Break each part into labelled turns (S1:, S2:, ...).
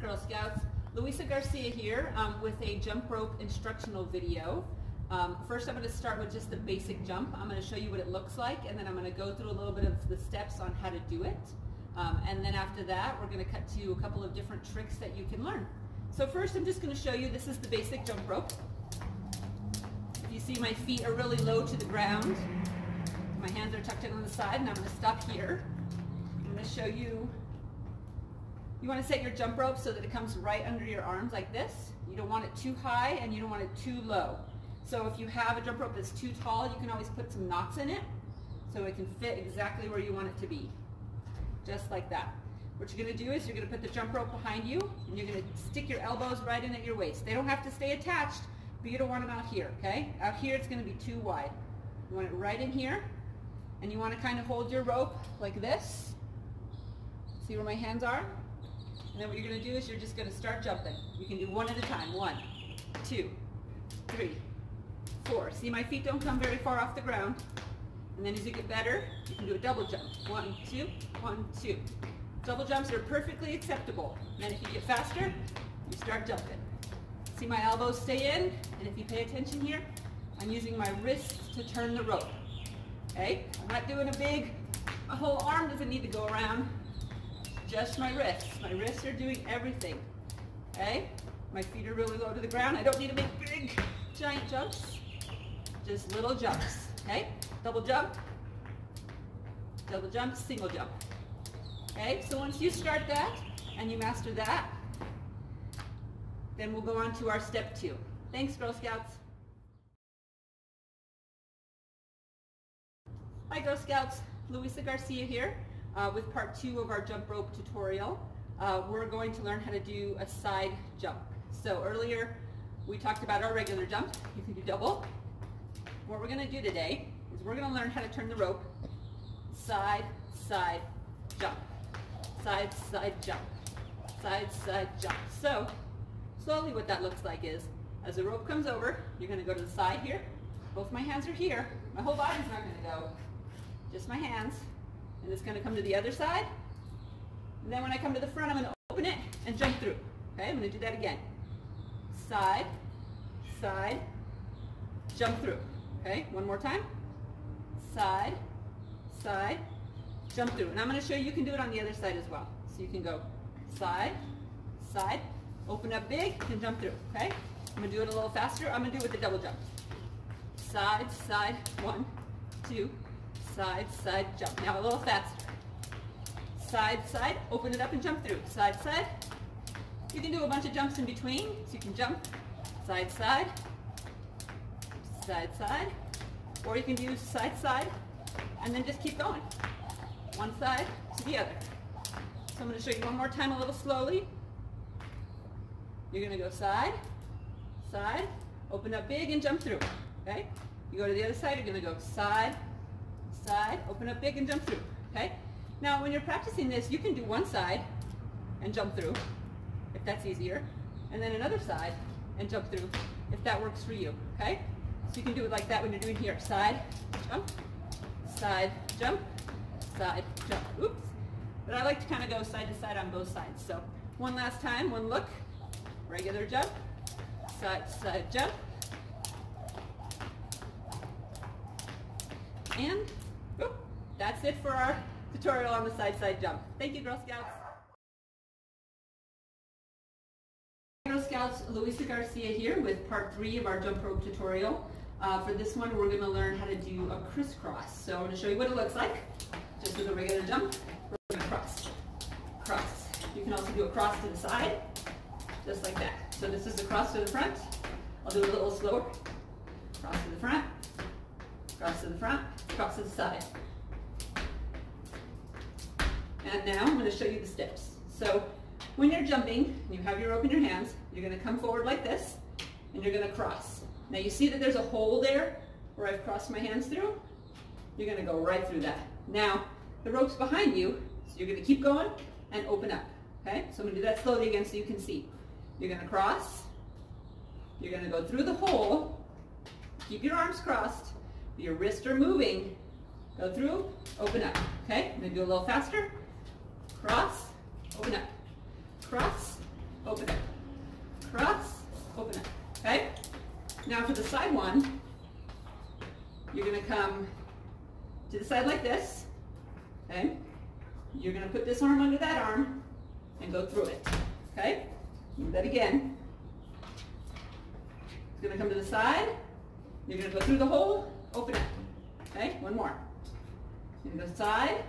S1: Girl Scouts. Luisa Garcia here um, with a jump rope instructional video. Um, first I'm going to start with just the basic jump. I'm going to show you what it looks like and then I'm going to go through a little bit of the steps on how to do it. Um, and then after that we're going to cut to a couple of different tricks that you can learn. So first I'm just going to show you, this is the basic jump rope. If you see my feet are really low to the ground. My hands are tucked in on the side and I'm going to stop here. I'm going to show you you want to set your jump rope so that it comes right under your arms like this. You don't want it too high and you don't want it too low. So if you have a jump rope that's too tall, you can always put some knots in it so it can fit exactly where you want it to be. Just like that. What you're going to do is you're going to put the jump rope behind you and you're going to stick your elbows right in at your waist. They don't have to stay attached, but you don't want them out here, okay? Out here it's going to be too wide. You want it right in here and you want to kind of hold your rope like this. See where my hands are? And then what you're going to do is you're just going to start jumping. You can do one at a time. One, two, three, four. See, my feet don't come very far off the ground. And then as you get better, you can do a double jump. One, two, one, two. Double jumps are perfectly acceptable. And then if you get faster, you start jumping. See my elbows stay in, and if you pay attention here, I'm using my wrists to turn the rope. Okay? I'm not doing a big, a whole arm doesn't need to go around just my wrists. My wrists are doing everything, okay? My feet are really low to the ground. I don't need to make big, giant jumps, just little jumps, okay? Double jump, double jump, single jump, okay? So once you start that and you master that, then we'll go on to our step two. Thanks, Girl Scouts. Hi, Girl Scouts. Luisa Garcia here uh, with part two of our jump rope tutorial. Uh, we're going to learn how to do a side jump. So earlier we talked about our regular jump. You can do double. What we're going to do today is we're going to learn how to turn the rope side, side, jump. Side, side, jump. Side, side, jump. So slowly what that looks like is as the rope comes over, you're going to go to the side here. Both my hands are here. My whole body's not going to go. Just my hands. And it's going to come to the other side. And then when I come to the front, I'm going to open it and jump through. Okay, I'm going to do that again. Side, side, jump through. Okay, one more time. Side, side, jump through. And I'm going to show you you can do it on the other side as well. So you can go side, side, open up big, and jump through. Okay, I'm going to do it a little faster. I'm going to do it with the double jump. Side, side, one, two, side, side, jump. Now a little faster. Side, side, open it up and jump through. Side, side. You can do a bunch of jumps in between, so you can jump side, side, side, side, or you can do side, side, and then just keep going. One side to the other. So I'm going to show you one more time a little slowly. You're going to go side, side, open up big and jump through. Okay? You go to the other side, you're going to go side, side, open up big and jump through, okay? Now when you're practicing this, you can do one side and jump through, if that's easier, and then another side and jump through, if that works for you, okay? So you can do it like that when you're doing here, side, jump, side, jump, side, jump, oops. But I like to kind of go side to side on both sides. So one last time, one look, regular jump, side, side, jump, and that's it for our tutorial on the side side jump. Thank you Girl Scouts. Girl Scouts, Luisa Garcia here with part three of our jump rope tutorial. Uh, for this one we're going to learn how to do a crisscross. So I'm going to show you what it looks like. Just with a regular jump, we're going to cross. Cross. You can also do a cross to the side, just like that. So this is a cross to the front. I'll do a little slower. Cross to the front, cross to the front, cross to the side. And now I'm going to show you the steps. So when you're jumping, you have your rope in your hands, you're going to come forward like this, and you're going to cross. Now you see that there's a hole there where I've crossed my hands through? You're going to go right through that. Now, the rope's behind you, so you're going to keep going and open up. Okay? So I'm going to do that slowly again so you can see. You're going to cross. You're going to go through the hole. Keep your arms crossed. Your wrists are moving. Go through, open up. Okay? I'm to do a little faster cross, open up, cross, open up. Cross, open up, okay? Now for the side one, you're gonna come to the side like this, okay? You're gonna put this arm under that arm and go through it, okay? Do that again. It's gonna come to the side. You're gonna go through the hole, open it, okay? One more. You're side,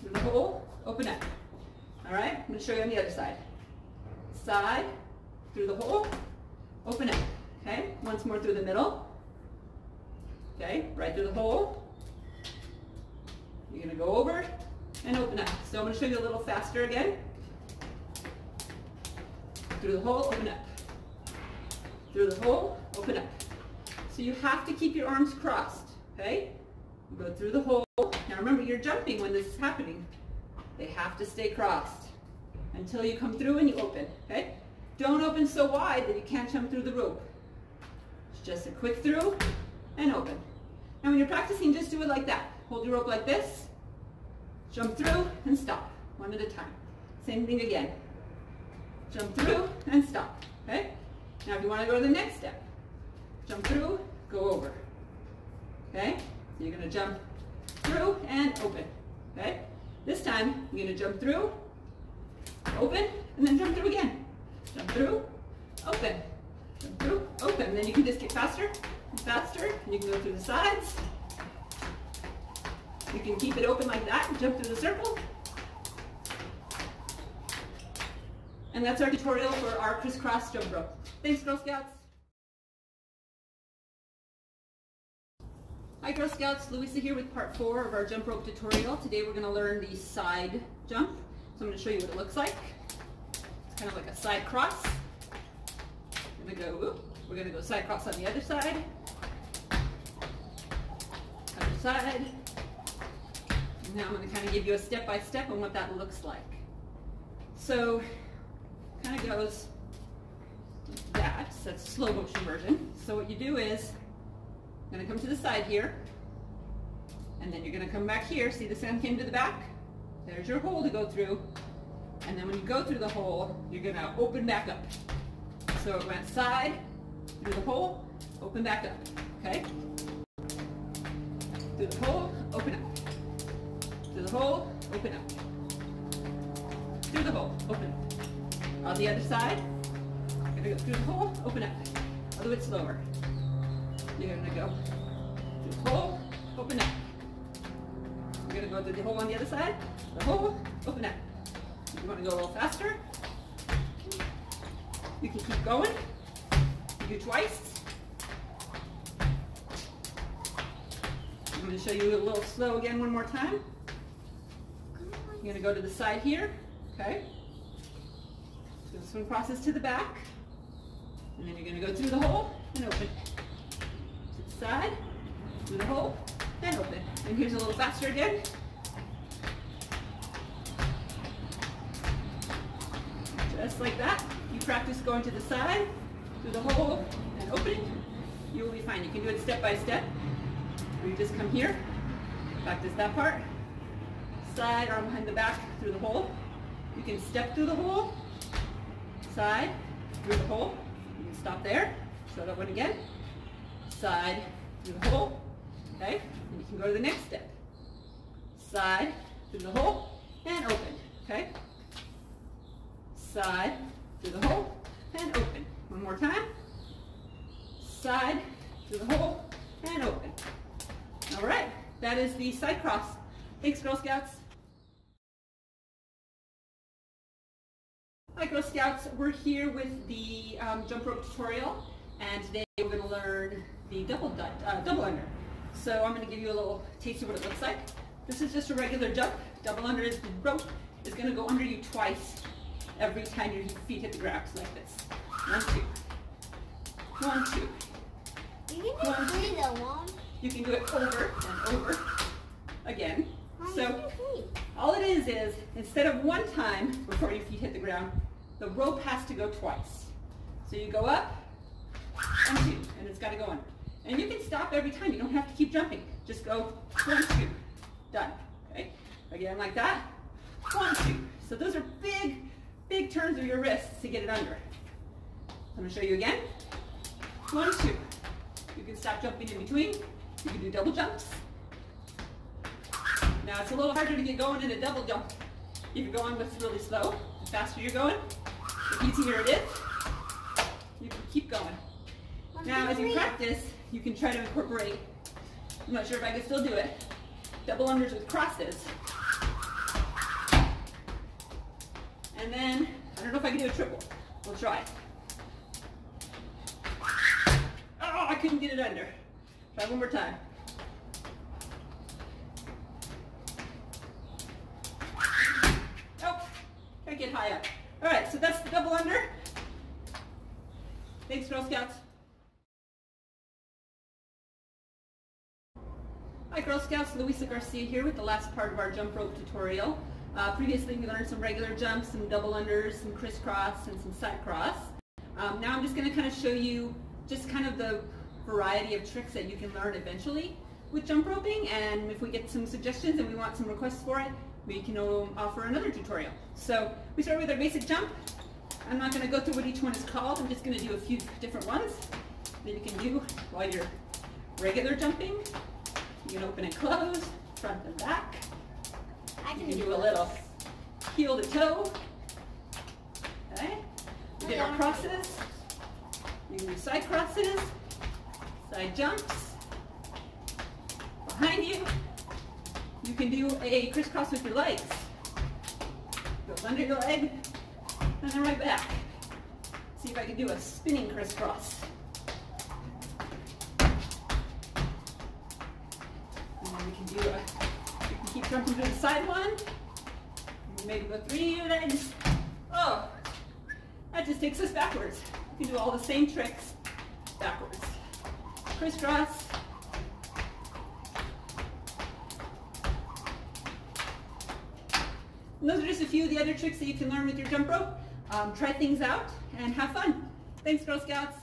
S1: through the hole, open it. All right, I'm gonna show you on the other side. Side, through the hole, open it, okay? Once more through the middle. Okay, right through the hole. You're gonna go over and open up. So I'm gonna show you a little faster again. Through the hole, open up. Through the hole, open up. So you have to keep your arms crossed, okay? Go through the hole. Now remember, you're jumping when this is happening. They have to stay crossed until you come through and you open, okay? Don't open so wide that you can't jump through the rope. It's just a quick through and open. Now when you're practicing, just do it like that. Hold your rope like this, jump through and stop, one at a time. Same thing again. Jump through and stop, okay? Now if you want to go to the next step, jump through, go over, okay? So you're going to jump through and open, okay? This time, you're going to jump through, open, and then jump through again. Jump through, open, jump through, open. Then you can just get faster and faster. And you can go through the sides. You can keep it open like that and jump through the circle. And that's our tutorial for our crisscross jump rope. Thanks, Girl Scouts. Scouts, Luisa here with part four of our jump rope tutorial. Today we're going to learn the side jump. So I'm going to show you what it looks like. It's kind of like a side cross. We're going to go, we're going to go side cross on the other side. Other side. And now I'm going to kind of give you a step by step on what that looks like. So, kind of goes like that. So that's slow motion version. So what you do is, I'm going to come to the side here, and then you're going to come back here. See the sand came to the back? There's your hole to go through. And then when you go through the hole, you're going to open back up. So it went side, through the hole, open back up. Okay? Through the hole, open up. Through the hole, open up. Through the hole, open up. On the other side, you're to go through the hole, open up. A little bit slower. You're to go through the hole, open up. You're to go through the hole on the other side, the hole, open up. You want to go a little faster? You can keep going. You do twice. I'm to show you a little slow again one more time. You're to go to the side here, okay? So this one crosses to the back. And then you're going to go through the hole and open. To the side, through the hole, and open. And here's a little faster again. Just like that. You practice going to the side, through the hole, and opening. You will be fine. You can do it step by step. Or you just come here, practice that part. Side, arm behind the back, through the hole. You can step through the hole, side, through the hole. You can stop there. Show that one again. Side, through the hole. Okay? And you can go to the next step. Side, through the hole, and open. Okay? Side, through the hole, and open. One more time. Side, through the hole, and open. All right, that is the side cross. Thanks, Girl Scouts. Hi, Girl Scouts. We're here with the um, jump rope tutorial, and today we're going to learn the double, uh, double under. So I'm going to give you a little taste of what it looks like. This is just a regular jump. Double under is the rope is going to go under you twice every time your feet hit the ground, like this. One, two. One, two.
S2: You can just breathe alone.
S1: You can do it over and over again. So all it is is instead of one time before your feet hit the ground, the rope has to go twice. So you go up and two, and it's got to go under. And you can stop every time. You don't have to keep jumping. Just go one, two, done. Okay. Again like that. One, two. So those are big, big turns of your wrists to get it under. I'm gonna show you again. One, two. You can stop jumping in between. You can do double jumps. Now it's a little harder to get going in a double jump if you're going with really slow. The faster you're going, the easier it is. You can keep going. Now as you practice, you can try to incorporate, I'm not sure if I can still do it, double unders with crosses. And then, I don't know if I can do a triple. We'll try. Oh, I couldn't get it under. Try one more time. Oh, I get high up. All right, so that's the double under. Thanks, Girl Scouts. Hi Girl Scouts, Luisa Garcia here with the last part of our jump rope tutorial. Uh, previously we learned some regular jumps, some double unders, some crisscross, and some side cross. Um, now I'm just going to kind of show you just kind of the variety of tricks that you can learn eventually with jump roping and if we get some suggestions and we want some requests for it, we can offer another tutorial. So we start with our basic jump. I'm not going to go through what each one is called, I'm just going to do a few different ones that you can do while you're regular jumping. You can open and close, front and back.
S2: I
S1: You can do a little heel to toe. Okay? We did our crosses. You can do side crosses, side jumps. Behind you, you can do a crisscross with your legs. Goes under your leg, and then right back. See if I can do a spinning crisscross. We can do a, you can keep jumping to the side one. Maybe go three legs. Oh, that just takes us backwards. You can do all the same tricks backwards. Crisscross. And those are just a few of the other tricks that you can learn with your jump rope. Um, try things out and have fun. Thanks, Girl Scouts.